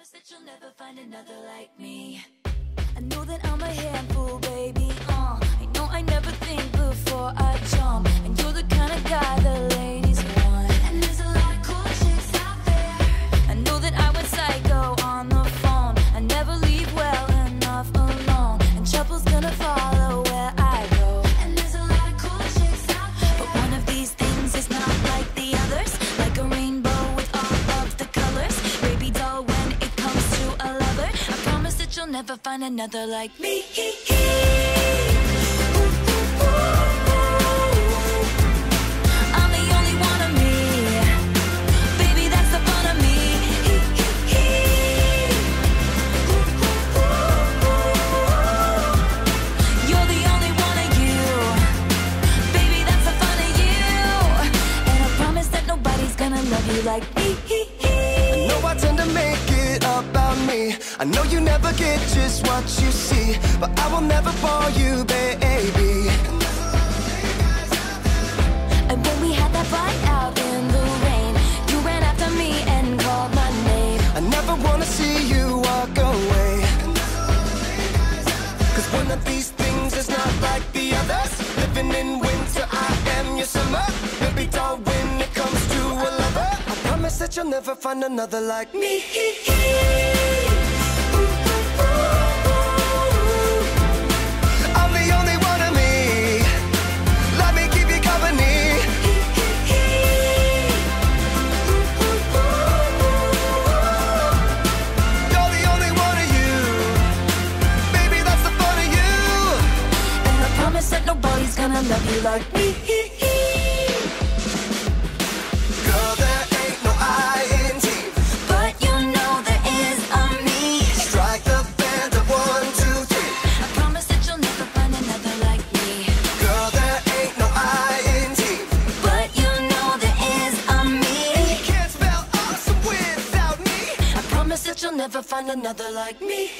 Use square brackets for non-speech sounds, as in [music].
promise that you'll never find another like me. I know that I'm a handful, never find another like me. I know you never get just what you see, but I will never fall you, baby. And when we had that fight out in the rain, you ran after me and called my name. I never wanna see you walk away. Cause one of these things is not like the others. Living in winter, I am your summer. Baby doll, when it comes to a lover, I promise that you'll never find another like me. [laughs] like me. Girl, there ain't no I in team. But you know there is a me. Strike the band of one, two, three. I promise that you'll never find another like me. Girl, there ain't no I in team. But you know there is a me. You can't spell awesome without me. I promise that you'll never find another like me.